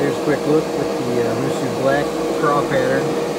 Here's a quick look with the uh, Musu Black craw pattern.